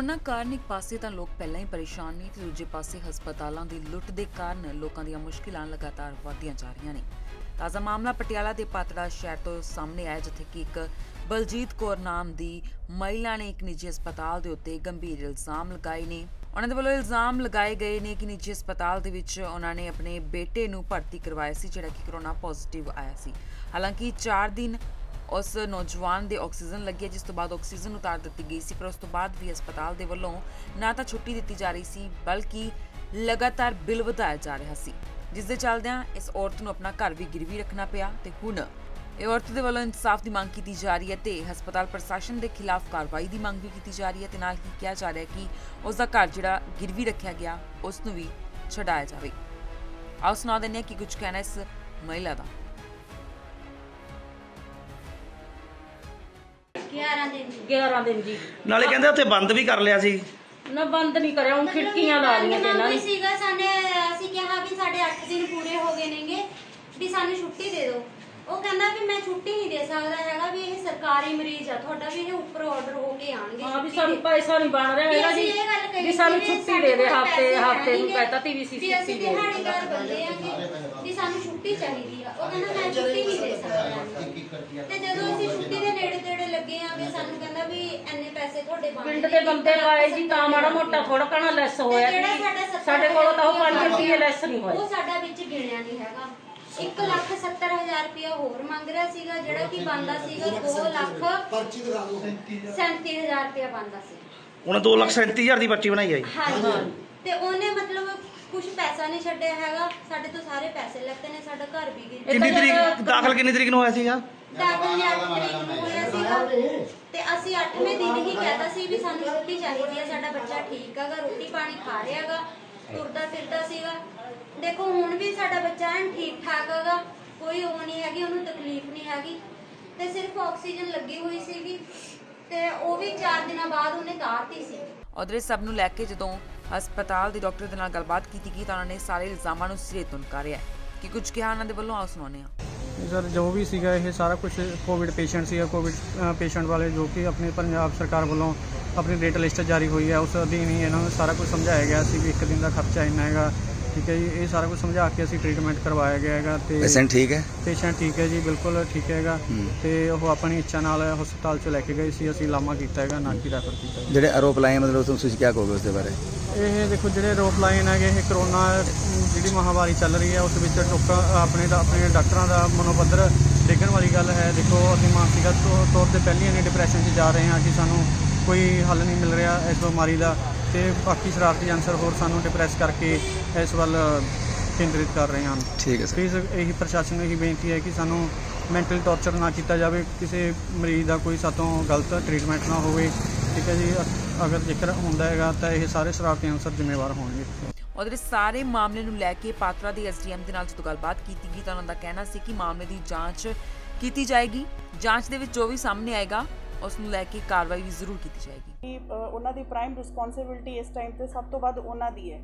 Corona ਕਾਰਨ ਇੱਕ ਪਾਸੇ ਤਾਂ ਲੋਕ ਪਹਿਲਾਂ ਹੀ ਪਰੇਸ਼ਾਨ ਨੇ ਤੇ ਦੂਜੇ ਪਾਸੇ ਹਸਪਤਾਲਾਂ ਦੀ ਲੁੱਟ ਦੇ ਕਾਰਨ ਲੋਕਾਂ ਦੀਆਂ ਮੁਸ਼ਕਿਲਾਂ ਲਗਾਤਾਰ ਵਧਦੀਆਂ ਜਾ ਰਹੀਆਂ ਨੇ। ਤਾਜ਼ਾ ਮਾਮਲਾ ਪਟਿਆਲਾ ਦੇ ਪਾਤੜਾ ਸ਼ਹਿਰ ਤੋਂ ਸਾਹਮਣੇ ਆਇਆ, ਜਿੱਥੇ ਕਿ ਇੱਕ ਬਲਜੀਤ ਕੌਰ ਨਾਮ ਦੀ ਮਹਿਲਾ ਨੇ ਇੱਕ ਨਿੱਜੀ ਹਸਪਤਾਲ ਦੇ ਉੱਤੇ ਗੰਭੀਰ ਇਲਜ਼ਾਮ ਲਗਾਏ ਨੇ। ਉਹਨਾਂ ਦੇ ਵੱਲੋਂ ਇਲਜ਼ਾਮ ਲਗਾਏ ਗਏ ਨੇ ਕਿ ਨਿੱਜੀ ਹਸਪਤਾਲ ਦੇ ਵਿੱਚ ਉਹਨਾਂ ਨੇ ਆਪਣੇ ਬੇਟੇ ਨੂੰ ਭਰਤੀ ਕਰਵਾਇਆ ਸੀ, ਜਿਹੜਾ ਕਿ ਕਰੋਨਾ ਪੋਜ਼ਿਟਿਵ ਆਇਆ ਸੀ। ਹਾਲਾਂਕਿ 4 ਦਿਨ ਉਸ ਨੌਜਵਾਨ ਦੇ ਆਕਸੀਜਨ ਲੱਗੀ ਜਿਸ ਤੋਂ ਬਾਅਦ ਆਕਸੀਜਨ ਉਤਾਰ ਦਿੱਤੀ ਗਈ ਸੀ। ਪਰ ਉਸ ਤੋਂ ਬਾਅਦ ਵੀ ਹਸਪਤਾਲ ਦੇ ਵੱਲੋਂ ਨਾ ਤਾਂ ਛੁੱਟੀ ਦਿੱਤੀ ਜਾ ਰਹੀ ਸੀ, ਬਲਕਿ ਲਗਾਤਾਰ ਬਿੱਲ ਵਧਾਇਆ ਜਾ ਰਿਹਾ ਸੀ। ਜਿਸ ਦੇ ਚੱਲਦਿਆਂ ਇਸ ਔਰਤ ਨੂੰ ਆਪਣਾ ਘਰ ਵੀ ਗਿਰਵੀ ਰੱਖਣਾ ਪਿਆ ਤੇ ਹੁਣ ਇਹ ਔਰਤ ਦੇ ਵੱਲੋਂ ਇਨਸਾਫ ਦੀ ਮੰਗ ਕੀਤੀ ਜਾ ਰਹੀ ਹੈ ਤੇ ਹਸਪਤਾਲ ਪ੍ਰਸ਼ਾਸਨ ਦੇ ਖਿਲਾਫ ਕਾਰਵਾਈ ਦੀ ਮੰਗ ਵੀ ਕੀਤੀ ਜਾ ਰਹੀ ਹੈ ਤੇ ਨਾਲ ਹੀ ਕਿਹਾ ਜਾ ਰਿਹਾ ਕਿ ਉਸ ਦਾ ਘਰ ਜਿਹੜਾ ਗਿਰਵੀ ਰੱਖਿਆ ਗਿਆ, ਉਸ ਨੂੰ ਵੀ ਛਡਾਇਆ ਜਾਵੇ। ਆਓ ਸੁਣਾ ਦਿੰਦੇ ਹਾਂ ਕਿ ਕੁਝ ਕਹਿਣਾ ਇਸ ਮਹਿਲਾ ਦਾ। 11 ਦਿਨ 11 ਦਿਨ ਜੀ ਨਾਲੇ ਕਹਿੰਦੇ ਉੱਥੇ ਬੰਦ ਵੀ ਕਰ ਲਿਆ ਸੀ। ਨਾ ਬੰਦ ਨਹੀਂ ਕਰਿਆ ਹੁਣ ਖਿੜਕੀਆਂ ਲਾ ਲਈਆਂ ਤੇ ਇਹਨਾਂ ਨੇ। ਸੀਗਾ ਸਾਨੇ ਅਸੀਂ ਕਿਹਾ ਵੀ ਸਾਡੇ 8 ਦਿਨ ਪੂਰੇ ਹੋ ਗਏ ਨੇਗੇ ਵੀ ਸਾਨੂੰ ਛੁੱਟੀ ਦੇ ਦਿਓ। ਉਹ ਕਹਿੰਦਾ ਵੀ ਮੈਂ ਛੁੱਟੀ ਨਹੀਂ ਦੇ ਸਕਦਾ ਹੈਗਾ ਵੀ ਇਹ ਸਰਕਾਰੀ ਮਰੀਜ਼ ਆ ਤੁਹਾਡਾ ਵੀ ਇਹ ਉੱਪਰ ਆਰਡਰ ਹੋ ਕੇ ਆਣਗੇ ਹਾਂ ਵੀ ਸਾਨੂੰ ਪੈਸਾ ਨਹੀਂ ਬਣ ਰਿਹਾ ਹੈਗਾ ਜੀ ਵੀ ਸਾਨੂੰ ਛੁੱਟੀ ਦੇ ਦੇ ਸਾਡੇ ਹਫ਼ਤੇ ਹਫ਼ਤੇ ਨੂੰ ਕਹਤਾ ਤੀ ਵੀ ਸੀ ਛੁੱਟੀ ਦੇ। ਦਿਹਾੜੀਦਾਰ ਬੰਦੇ ਆਂਗੇ ਵੀ ਸਾਨੂੰ ਛੁੱਟੀ ਚਾਹੀਦੀ ਆ ਉਹ ਕਹਿੰਦਾ ਮੈਂ ਛੁੱਟੀ ਨਹੀਂ ਦੇ ਸਕਦਾ। ਤੇ ਜਦੋਂ ਅਸੀਂ ਛੁੱਟੀ ਦੇ ਨੇੜੇ ਤੇੜੇ ਲੱਗੇ ਆਂਗੇ ਸਾਨੂੰ ਕਹਿੰਦਾ ਵੀ ਐਨੇ ਪੈਸੇ ਤੁਹਾਡੇ ਬਣਦੇ ਪਿੰਡ ਦੇ ਬੰਦੇ ਲਾਏ ਜੀ ਤਾਂ ਮਾੜਾ ਮੋਟਾ ਥੋੜਾ ਕਣਾ ਲੈਸ ਹੋਇਆ ਜਿਹੜਾ। ਸਾਡਾ ਕੋਲ ਤਾਂ ਉਹ ਹਜ਼ਾਰ 5 ਰੁਪਏ ਲੈਸ ਨਹੀਂ ਹੋਏ। ਉਹ ਸਾਡਾ ਵਿੱਚ ਗਿਣਿਆ ਨਹੀਂ ਹੈਗਾ। 1 ਲੱਖ 70 ਹਜ਼ਾਰ ਰੁਪਇਆ ਹੋਰ ਮੰਗ ਰਿਹਾ ਸੀਗਾ ਜਿਹੜਾ ਕਿ ਬੰਦਾ ਸੀਗਾ 2 ਲੱਖ ਪਰਚੀ ਦਿਖਾ ਦਿਓ 37 ਹਜ਼ਾਰ ਰੁਪਇਆ ਬੰਦਾ ਸੀ। ਉਹਨੇ 2 ਲੱਖ 37000 ਦੀ ਪਰਚੀ ਬਣਾਈ ਆਈ ਹਾਂਜੀ। ਤੇ ਉਹਨੇ ਮਤਲਬ ਕੁਝ ਪੈਸਾ ਨਹੀਂ ਛੱਡਿਆ ਹੈਗਾ ਸਾਡੇ ਤੋਂ ਸਾਰੇ ਪੈਸੇ ਲੱਤੇ ਨੇ ਸਾਡਾ ਘਰ ਵੀ ਗਿਰ ਕਿੰਨੀ ਤਰੀਕ ਦਾਖਲ ਕਿੰਨੀ ਤਰੀਕ ਨੂੰ ਹੋਇਆ ਸੀਗਾ? ਦਾਖਲ ਨੇ 8 ਤਰੀਕ ਨੂੰ ਹੋਇਆ ਸੀਗਾ। ਤੇ ਅਸੀਂ 8ਵੇਂ ਦਿਨ ਹੀ ਕਹਿਤਾ ਸੀ ਵੀ ਸਾਨੂੰ ਛੁੱਟੀ ਚਾਹੀਦੀ ਹੈ ਸਾਡਾ ਬੱਚਾ ਠੀਕ ਹੈਗਾ ਰੋਟੀ ਪਾਣੀ ਖਾ ਰਿਹਾ ਹੈਗਾ ਤੁਰਦਾ ਫਿਰਦਾ ਸੀਗਾ। ਦੇਖੋ ਹੁਣ ਵੀ ਸਾਡਾ ਬੱਚਾ ਐਨ ਠੀਕ ਠਾਕ ਹੈਗਾ ਕੋਈ ਉਹ ਨਹੀਂ ਹੈਗੀ ਉਹਨੂੰ ਤਕਲੀਫ ਨਹੀਂ ਹੈਗੀ। ਤੇ ਸਿਰਫ ਆਕਸੀਜਨ ਲੱਗੀ ਹੋਈ ਸੀਗੀ ਤੇ ਉਹ ਵੀ 4 ਦਿਨਾਂ ਬਾਅਦ ਉਹਨੇ ਤਾਰਤੀ ਸੀ। ਉਧਰ ਸਭ ਨੂੰ ਲੈ ਕੇ ਜਦੋਂ ਹਸਪਤਾਲ ਦੇ ਡਾਕਟਰ ਦੇ ਨਾਲ ਗੱਲਬਾਤ ਕੀਤੀ ਗਈ ਤਾਂ ਉਹਨਾਂ ਨੇ ਸਾਰੇ ਇਲਜ਼ਾਮਾਂ ਨੂੰ ਸਿਰੇ ਤੋਂ ਨਕਾਰਿਆ ਕਿ ਕੁਝ ਕਿਹਾ ਉਹਨਾਂ ਦੇ ਵੱਲੋਂ? ਆਓ ਸੁਣਾਉਂਦੇ ਹਾਂ। ਸਰ, ਜੋ ਵੀ ਸੀਗਾ, ਇਹ ਸਾਰਾ ਕੁਝ ਕੋਵਿਡ ਪੇਸ਼ੈਂਟ ਸੀਗਾ ਕੋਵਿਡ ਪੇਸ਼ੈਂਟ ਵਾਲੇ ਜੋ ਕਿ ਆਪਣੇ ਪੰਜਾਬ ਸਰਕਾਰ ਵੱਲੋਂ ਆਪਣੀ ਰੇਟ ਲਿਸਟ ਜਾਰੀ ਹੋਈ ਹੈ। ਉਸ ਅਧੀਨ ਹੀ ਇਹਨਾਂ ਨੂੰ ਸਾਰਾ ਕੁਝ ਸਮਝਾਇਆ ਗਿਆ ਸੀ ਵੀ ਇੱਕ ਦਿਨ ਦਾ ਖਰਚਾ ਇੰਨਾ ਹੈਗਾ। ਠੀਕ ਹੈ ਜੀ ਇਹ ਸਾਰਾ ਕੁਝ ਸਮਝਾ ਕੇ ਅਸੀਂ ਟ੍ਰੀਟਮੈਂਟ ਕਰਵਾਇਆ ਗਿਆ ਹੈਗਾ ਤੇ ਪੇਸ਼ੈਂਟ ਠੀਕ ਹੈ? ਪੇਸ਼ੈਂਟ ਠੀਕ ਹੈ ਜੀ ਬਿਲਕੁਲ ਠੀਕ ਹੈਗਾ। ਤੇ ਉਹ ਆਪਣੀ ਇੱਛਾ ਨਾਲ ਹਸਪਤਾਲ 'ਚ ਲੈ ਕੇ ਗਏ ਸੀ ਅਸੀਂ ਲਾਮਾ ਕੀਤਾ ਹੈਗਾ ਨਾ ਕਿ ਰੈਫਰ ਕੀਤਾ ਜਿਹੜੇ ਆਰੋਪ ਲਾਏ ਮਤਲਬ ਤੁਸੀਂ ਕੀ ਕਹੋਗੇ ਉਸ ਦੇ ਬਾਰੇ? ਇਹ ਦੇਖੋ ਜਿਹੜੇ ਰੋਪ ਲਾਈਨ ਹੈਗੇ ਇਹ ਕਰੋਨਾ ਜਿਹੜੀ ਮਹਾਮਾਰੀ ਚੱਲ ਰਹੀ ਹੈ ਉਸ ਵਿੱਚ ਟੋਕਾ ਆਪਣੇ ਦਾ ਆਪਣੇ ਡਾਕਟਰਾਂ ਦਾ ਮਨੋਪੱਧਰ ਡਿੱਗਣ ਵਾਲੀ ਗੱਲ ਹੈ। ਦੇਖੋ ਅਸੀਂ ਮਾਨਸਿਕਤ ਤੌ- ਤੌਰ ਤੇ ਪਹਿਲੀ ਨੇ ਡਿਪਰੈਸ਼ਨ 'ਚ ਜਾ ਰਹੇ ਹਾਂ ਕਿ ਸਾਨੂੰ ਕੋਈ ਹੱਲ ਨਹੀਂ ਮਿਲ ਰਿਹਾ ਇਸ ਬਿਮਾਰੀ ਦਾ। ਤੇ ਬਾਕੀ ਸ਼ਰਾਰਤੀ ਅਨਸਰ ਹੋਰ ਸਾਨੂੰ ਡਿਪਰੈਸ ਕਰਕੇ ਇਸ ਵੱਲ ਕੇਂਦਰਿਤ ਕਰ ਰਹੇ ਹਨ। ਠੀਕ ਹੈ ਸਰ। ਪਲੀਜ਼ ਇਹੀ ਪ੍ਰਸ਼ਾਸਨ ਨੂੰ ਇਹੀ ਬੇਨਤੀ ਹੈ ਕਿ ਸਾਨੂੰ ਮੈਂਟਲ ਟੌਰਚਰ ਨਾ ਕੀਤਾ ਜਾਵੇ ਕਿਸੇ ਮਰੀਜ਼ ਦਾ ਕੋਈ ਸਾਤੋਂ ਗਲਤ ਟ੍ਰੀਟਮੈਂਟ ਨਾ ਹੋਵੇ। ਠੀਕ ਹੈ ਜੀ ਅਗਰ ਜ਼ਿਕਰ ਹੁੰਦਾ ਹੈਗਾ ਤਾਂ ਇਹ ਸਾਰੇ ਸ਼ਰਾਰਤੀ ਅਨਸਰ ਜ਼ਿੰਮੇਵਾਰ ਹੋਣਗੇ। ਉਧਰ ਇਸ ਸਾਰੇ ਮਾਮਲੇ ਨੂੰ ਲੈ ਕੇ ਪਾਤਰਾ ਦੀ ਐਸਡੀਐਮ ਦੇ ਨਾਲ ਜਦੋਂ ਗੱਲਬਾਤ ਕੀਤੀ ਗਈ ਤਾਂ ਉਹਨਾਂ ਦਾ ਕਹਿਣਾ ਸੀ ਕਿ ਮਾਮਲੇ ਦੀ ਜਾਂਚ ਕੀਤੀ ਜਾਏਗੀ। ਜਾਂਚ ਦੇ ਵਿੱਚ ਜੋ ਵੀ ਸਾਹਮਣੇ ਆਏਗਾ ਉਸ ਨੂੰ ਲੈ ਕੇ ਕਾਰਵਾਈ ਵੀ ਜ਼ਰੂਰ ਕੀਤੀ ਜਾਏਗੀ। ਉਹਨਾਂ ਦੀ ਪ੍ਰਾਈਮ ਰਿਸਪੌਂਸਿਬਿਲਟੀ ਇਸ ਟਾਈਮ ਤੇ ਸਭ ਤੋਂ ਵੱਧ ਉਹਨਾਂ ਦੀ ਹੈ।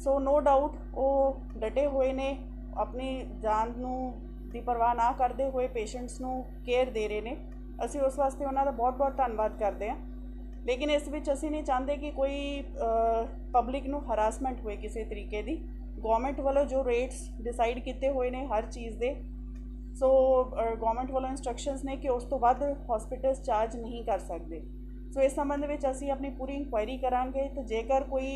ਸੋ ਨੋ ਡਾਊਟ ਉਹ ਡਟੇ ਹੋਏ ਨੇ, ਆਪਣੀ ਜਾਨ ਨੂੰ ਦੀ ਪਰਵਾਹ ਨਾ ਕਰਦੇ ਹੋਏ ਪੇਸ਼ੈਂਟਸ ਨੂੰ ਕੇਅਰ ਦੇ ਰਹੇ ਨੇ। ਅਸੀਂ ਉਸ ਵਾਸਤੇ ਉਹਨਾਂ ਦਾ ਬਹੁਤ-ਬਹੁਤ ਧੰਨਵਾਦ ਕਰਦੇ ਹਾਂ। ਲੇਕਿਨ ਇਸ ਵਿੱਚ ਅਸੀਂ ਨਹੀਂ ਚਾਹੁੰਦੇ ਕਿ ਕੋਈ ਪਬਲਿਕ ਨੂੰ ਹਰਾਸਮੈਂਟ ਹੋਏ ਕਿਸੇ ਤਰੀਕੇ ਦੀ। ਗਵਰਨਮੈਂਟ ਵੱਲੋਂ ਜੋ ਰੇਟਸ ਡਿਸਾਈਡ ਕੀਤੇ ਹੋਏ ਨੇ ਹਰ ਚੀਜ਼ ਦੇ ਸੋ ਗਵਰਨਮੈਂਟ ਵੱਲੋਂ ਇਨਸਟਰਕਸ਼ਨਸ ਨੇ ਕਿ ਉਸ ਤੋਂ ਵੱਧ ਹਸਪੀਟਲਸ ਚਾਰਜ ਨਹੀਂ ਕਰ ਸਕਦੇ। ਸੋ ਇਸ ਸੰਬੰਧ ਵਿੱਚ ਅਸੀਂ ਆਪਣੀ ਪੂਰੀ ਇਨਕੁਆਇਰੀ ਕਰਾਂਗੇ ਤੇ ਜੇਕਰ ਕੋਈ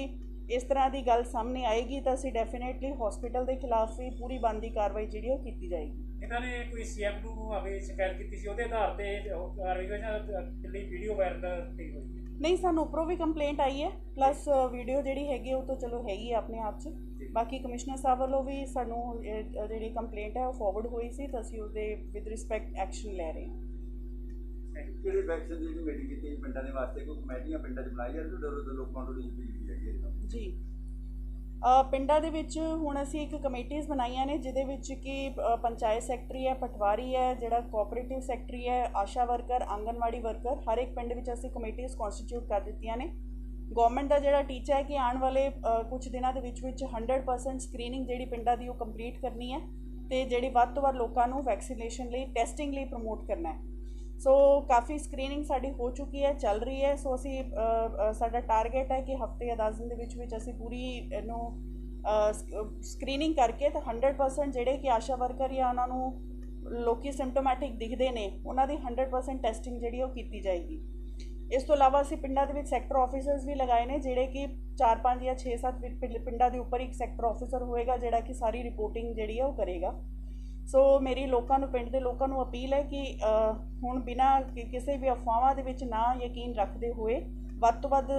ਇਸ ਤਰ੍ਹਾਂ ਦੀ ਗੱਲ ਸਾਹਮਣੇ ਆਏਗੀ ਤਾਂ ਅਸੀਂ ਡੈਫੀਨੇਟਲੀ ਹਸਪੀਟਲ ਦੇ ਖਿਲਾਫ ਵੀ ਪੂਰੀ ਬਣਦੀ ਕਾਰਵਾਈ ਜਿਹੜੀ ਉਹ ਕੀਤੀ ਜਾਏਗੀ। ਇਹਨਾਂ ਨੇ ਕੋਈ ਸੀਐਮ ਨੂੰ ਆਵੇ ਸ਼ਿਕਾਇਤ ਕੀਤੀ ਸੀ? ਉਹਦੇ ਆਧਾਰ ਤੇ ਕਾਰਵਾਈ ਹੋਈ ਜਾਂ ਕਿੰਨੀ ਵੀਡੀਓ ਵਾਇਰਲ ਹੋਈ? ਨਹੀਂ ਸਾਨੂੰ ਉੱਪਰੋਂ ਵੀ ਕੰਪਲੇਂਟ ਆਈ ਹੈ ਪਲੱਸ ਵੀਡੀਓ ਜਿਹੜੀ ਹੈਗੀ ਉਹ ਤਾਂ ਚਲੋ ਹੈਗੀ ਹੈ ਆਪਣੇ ਆਪ 'ਚ। ਬਾਕੀ ਕਮਿਸ਼ਨਰ ਸਾਹਿਬ ਵੱਲੋਂ ਵੀ ਸਾਨੂੰ ਇਹ, ਜਿਹੜੀ ਕੰਪਲੇਂਟ ਹੈ ਉਹ ਫਾਰਵਰਡ ਹੋਈ ਸੀ ਤਾਂ ਅਸੀਂ ਉਹਦੇ ਵਿਦ ਰਿਸਪੈਕਟ ਐਕਸ਼ਨ ਲੈ ਰਹੇ ਹਾਂ। ਕਿਹੜੇ ਵੈਕਸੀਨ ਦੀ ਮੀਟਿੰਗ ਕੀਤੀ ਜੀ ਪਿੰਡਾਂ ਦੇ ਵਾਸਤੇ ਕੋਈ ਕਮੇਟੀਆਂ ਪਿੰਡਾਂ 'ਚ ਬਣਾਈ ਜਾਂਦੀ ਡਰੋ ਦੇ ਲੋਕਾਂ ਨੂੰ ਜਿਹੜੀ ਹੈਗੀ ਜੀ ਪਿੰਡਾਂ ਦੇ ਵਿੱਚ ਹੁਣ ਅਸੀਂ ਇੱਕ ਕਮੇਟੀਆਂ ਬਣਾਈਆਂ ਨੇ ਜਿਹਦੇ ਵਿੱਚ ਕਿ ਪੰਚਾਇਤ ਸੈਕਟਰੀ ਹੈ ਪਟਵਾਰੀ ਹੈ ਜਿਹੜਾ ਕੋਆਪਰੇਟਿਵ ਸੈਕਟਰੀ ਹੈ ਆਸ਼ਾ ਵਰਕਰ ਆਂਗਨਵਾੜੀ ਵਰਕਰ ਹਰ ਇੱਕ ਪਿੰਡ ਵਿੱਚ ਅਸੀਂ ਕਮੇਟੀਆਂ ਕਨਸਟੀਟਿਊਟ ਕਰ ਦਿੱਤੀਆਂ ਨੇ। ਗਵਰਨਮੈਂਟ ਦਾ ਜਿਹੜਾ ਟੀਚਾ ਹੈ ਕਿ ਆਉਣ ਵਾਲੇ ਅ, ਕੁਝ ਦਿਨਾਂ ਦੇ ਵਿੱਚ ਵਿੱਚ 100% ਸਕਰੀਨਿੰਗ ਜਿਹੜੀ ਪਿੰਡਾਂ ਦੀ ਉਹ ਕੰਪਲੀਟ ਕਰਨੀ ਹੈ ਤੇ ਜਿਹੜੀ ਵੱਧ ਤੋਂ ਵੱਧ ਲੋਕਾਂ ਨੂੰ ਵੈਕਸੀਨੇਸ਼ਨ ਲਈ ਟੈਸਟਿੰਗ ਲਈ ਪ੍ਰਮੋਟ ਕਰਨਾ ਹੈ। ਸੋ ਕਾਫੀ ਸਕਰੀਨਿੰਗ ਸਾਡੀ ਹੋ ਚੁੱਕੀ ਹੈ, ਚੱਲ ਰਹੀ ਹੈ। ਸੋ ਅਸੀਂ ਸਾਡਾ ਟਾਰਗੇਟ ਹੈ ਕਿ ਹਫ਼ਤੇ ਜਾਂ 10 ਦਿਨ ਦੇ ਵਿੱਚ ਵਿੱਚ ਅਸੀਂ ਪੂਰੀ ਇਹਨੂੰ ਸਕਰੀਨਿੰਗ ਕਰਕੇ ਤਾਂ 100% ਜਿਹੜੇ ਕਿ ਆਸ਼ਾ ਵਰਕਰ ਜਾਂ ਉਹਨਾਂ ਨੂੰ ਲੋਕੀ ਸਿੰਪਟੋਮੈਟਿਕ ਦਿਖਦੇ ਨੇ, ਉਹਨਾਂ ਦੀ 100% ਟੈਸਟਿੰਗ ਜਿਹੜੀ ਉਹ ਕੀਤੀ ਜਾਏਗੀ। ਇਸ ਤੋਂ ਇਲਾਵਾ ਅਸੀਂ ਪਿੰਡਾਂ ਦੇ ਵਿੱਚ ਸੈਕਟਰ ਆਫੀਸਰਸ ਵੀ ਲਗਾਏ ਨੇ, ਜਿਹੜੇ ਕਿ 4-5 ਜਾਂ 6-7 ਪਿੰਡਾਂ ਦੇ ਉੱਪਰ ਇੱਕ ਸੈਕਟਰ ਆਫੀਸਰ ਹੋਏਗਾ, ਜਿਹੜਾ ਕਿ ਸਾਰੀ ਰਿਪੋਰਟਿੰਗ ਜਿਹੜੀ ਹੈ ਉਹ ਕਰੇਗਾ। ਸੋ ਮੇਰੀ ਲੋਕਾਂ ਨੂੰ, ਪਿੰਡ ਦੇ ਲੋਕਾਂ ਨੂੰ ਅਪੀਲ ਹੈ ਕਿ ਹੁਣ ਬਿਨਾਂ ਕਿਸੇ ਵੀ ਅਫਵਾਹਾਂ ਦੇ ਵਿੱਚ ਨਾ ਯਕੀਨ ਰੱਖਦੇ ਹੋਏ ਵੱਧ ਤੋਂ ਵੱਧ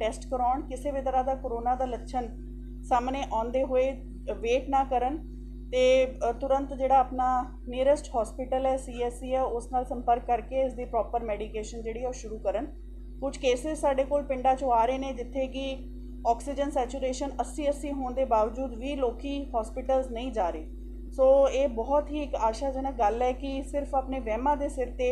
ਟੈਸਟ ਕਰਾਉਣ, ਕਿਸੇ ਵੀ ਤਰ੍ਹਾਂ ਦਾ ਕਰੋਨਾ ਦਾ ਲੱਛਣ ਸਾਹਮਣੇ ਆਉਂਦੇ ਹੋਏ ਵੇਟ ਨਾ ਕਰਨ ਤੇ ਤੁਰੰਤ ਜਿਹੜਾ ਆਪਣਾ ਨੀਅਰੈਸਟ ਹਸਪੀਟਲ ਹੈ ਸੀਐਸਸੀ ਹੈ, ਉਸ ਨਾਲ ਸੰਪਰਕ ਕਰਕੇ ਇਸ ਦੀ ਪ੍ਰੋਪਰ ਮੈਡੀਕੇਸ਼ਨ ਜਿਹੜੀ ਹੈ ਉਹ ਸ਼ੁਰੂ ਕਰਨ। ਕੁਝ ਕੇਸਿਸ ਸਾਡੇ ਕੋਲ ਪਿੰਡਾਂ 'ਚੋਂ ਆ ਰਹੇ ਨੇ, ਜਿੱਥੇ ਕਿ ਆਕਸੀਜਨ ਸੈਚੂਰੇਸ਼ਨ 80 80 ਹੋਣ ਦੇ ਬਾਵਜੂਦ ਵੀ ਲੋਕੀ ਹਸਪੀਟਲਸ ਨਹੀਂ ਜਾ ਰਹੇ। ਸੋ ਇਹ ਬਹੁਤ ਹੀ ਇੱਕ ਆਸ਼ਾਜਨਕ ਗੱਲ ਹੈ ਕਿ ਸਿਰਫ ਆਪਣੇ ਵਹਿਮਾਂ ਦੇ ਸਿਰ ਤੇ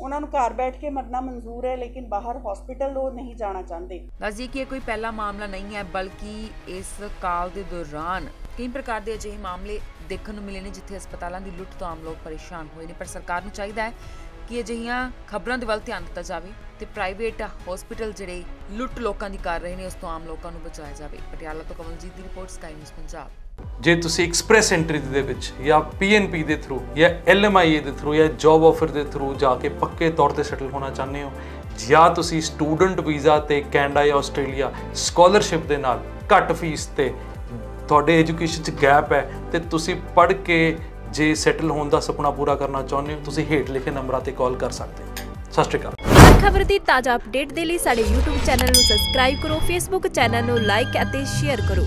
ਉਹਨਾਂ ਨੂੰ ਘਰ ਬੈਠ ਕੇ ਮਰਨਾ ਮਨਜ਼ੂਰ ਹੈ, ਲੇਕਿਨ ਬਾਹਰ ਹਸਪੀਟਲ ਉਹ ਨਹੀਂ ਜਾਣਾ ਚਾਹੁੰਦੇ। ਦੱਸਦੀ ਕਿ ਇਹ ਕੋਈ ਪਹਿਲਾ ਮਾਮਲਾ ਨਹੀਂ ਹੈ, ਬਲਕਿ ਇਸ ਕਾਲ ਦੇ ਦੌਰਾਨ ਕਈ ਪ੍ਰਕਾਰ ਦੇ ਅਜਿਹੇ ਮਾਮਲੇ ਦੇਖਣ ਨੂੰ ਮਿਲੇ ਨੇ ਜਿੱਥੇ ਹਸਪਤਾਲਾਂ ਦੀ ਲੁੱਟ ਤੋਂ ਆਮ ਲੋਕ ਪਰੇਸ਼ਾਨ ਹੋਏ ਨੇ। ਪਰ ਸਰਕਾਰ ਨੂੰ ਚਾਹੀਦਾ ਹੈ ਕਿ ਅਜਿਹੀਆਂ ਖਬਰਾਂ ਦੇ ਵੱਲ ਧਿਆਨ ਦਿੱਤਾ ਜਾਵੇ ਤੇ ਪ੍ਰਾਈਵੇਟ ਹਸਪੀਟਲ ਜਿਹੜੇ ਲੁੱਟ ਲੋਕਾਂ ਦੀ ਕਰ ਰਹੇ ਨੇ, ਉਸ ਤੋਂ ਆਮ ਲੋਕਾਂ ਨੂੰ ਬਚਾਇਆ ਜਾਵੇ। ਪਟਿਆਲਾ ਤੋਂ ਕਮਲਜੀਤ ਦੀ ਰਿਪੋਰਟ ਸਕਾਈ ਨਿਊਜ਼ ਪੰਜਾਬ। ਜੇ ਤੁਸੀਂ ਐਕਸਪ੍ਰੈਸ ਐਂਟਰੀ ਦੇ ਵਿੱਚ ਜਾਂ ਪੀਐਨਪੀ ਦੇ ਥਰੂ ਜਾਂ ਐਲਐਮਆਈਏ ਦੇ ਥਰੂ ਜਾਂ ਜੌਬ ਆਫਰ ਦੇ ਥਰੂ ਜਾ ਕੇ ਪੱਕੇ ਤੌਰ ਤੇ ਸੈਟਲ ਹੋਣਾ ਚਾਹੁੰਦੇ ਹੋ, ਜਾਂ ਤੁਸੀਂ ਸਟੂਡੈਂਟ ਵੀਜ਼ਾ ਤੇ ਕੈਨੇਡਾ ਜਾਂ ਆਸਟ੍ਰੇਲੀਆ ਸਕਾਲਰਸ਼ਿਪ ਦੇ ਨਾਲ ਘੱਟ ਫੀਸ ਤੇ ਤੁਹਾਡੇ ਐਜੂਕੇਸ਼ਨ 'ਚ ਗੈਪ ਹੈ ਤੇ ਤੁਸੀਂ ਪੜ੍ਹ ਕੇ ਜੇ ਸੈਟਲ ਹੋਣ ਦਾ ਸੁਪਨਾ ਪੂਰਾ ਕਰਨਾ ਚਾਹੁੰਦੇ ਹੋ, ਤੁਸੀਂ ਹੇਠ ਲਿਖੇ ਨੰਬਰਾਂ ਤੇ ਕਾਲ ਕਰ ਸਕਦੇ ਹੋ। ਸਤਿ ਸ਼੍ਰੀ ਅਕਾਲ। ਹਰ ਖਬਰ ਦੀ ਤਾਜ਼ਾ ਅਪਡੇਟ ਦੇ ਲਈ ਸਾਡੇ YouTube ਚੈਨਲ ਨੂੰ ਸਬਸਕ੍ਰਾਈਬ ਕਰੋ, Facebook ਚੈਨਲ ਨੂੰ ਲਾਈਕ ਅਤੇ ਸ਼ੇਅਰ ਕਰੋ।